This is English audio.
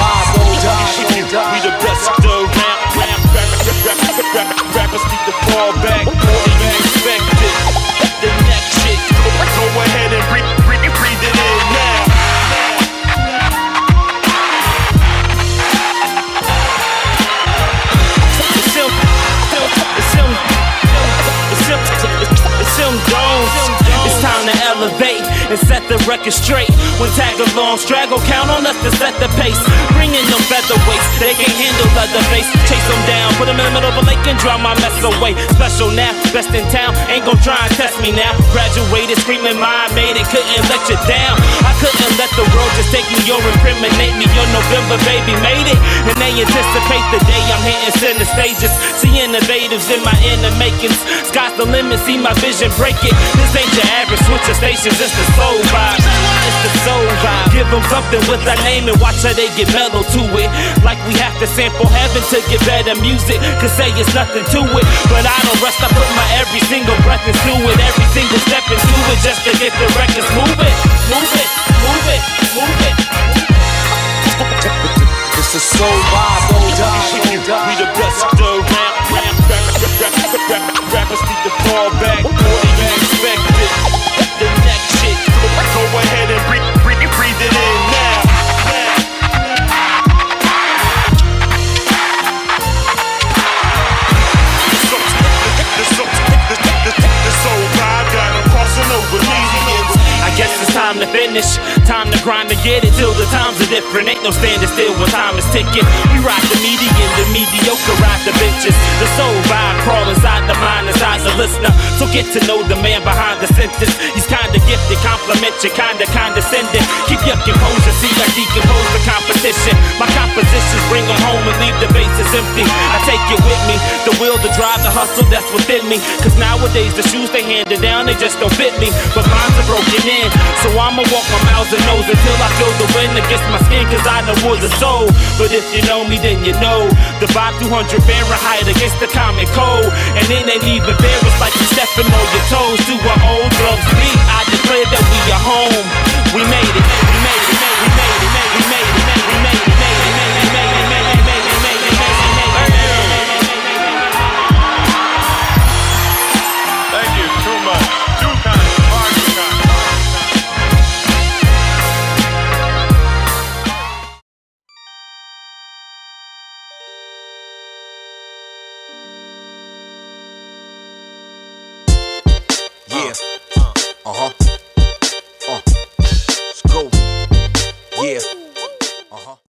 vibe don't die. We the best around. Rappers need to fall back. and set the record straight. When tag along, straggle, count on us to set the pace. Bring in them featherweights, they can handle leather face. Chase them down, put them in the middle of a lake and drown my mess away. Special now, best in town, ain't gon' try and test me now. Graduated, screaming, my made it, couldn't let you down. I couldn't mistaken, you'll incriminate me. Your November baby made it, and they anticipate the day I'm hitting center stages. See innovatives in my inner makings. Sky's the limit, see my vision break it. This ain't your average switch of stations, it's the soul vibe. It's the soul vibe. Give them something with our name and watch how they get mellow to it. Like we have to sample heaven to get better music. Cause say it's nothing to it, but I don't rest. I put my every single breath into it, every single step into it, just to get the records moving. Move it, move it. back. The next shit, go ahead and breathe, breathe, breathe it in now. I guess it's time to finish, time to grind to get it Till the times are different, ain't no standing still when time is ticking. We rock the median, the mediocre the benches. The soul vibe crawl inside the mind inside I's a listener. So get to know the man behind the sentence. He's kinda gifted, compliment you, kinda condescending. Keep your composure, see I decompose the competition. My compositions bring them home and leave the bases empty. I take it with me, the will to drive the hustle that's within me. Cause nowadays the shoes they handed down, they just don't fit me. But minds are broken in, so I'ma walk my mouths and nose until I feel against my skin cause I know more the soul. But if you know me, then you know the vibe 200 bearer against the common cold. And it ain't even fair, it's like you stepping on your toes to a old glove's beat.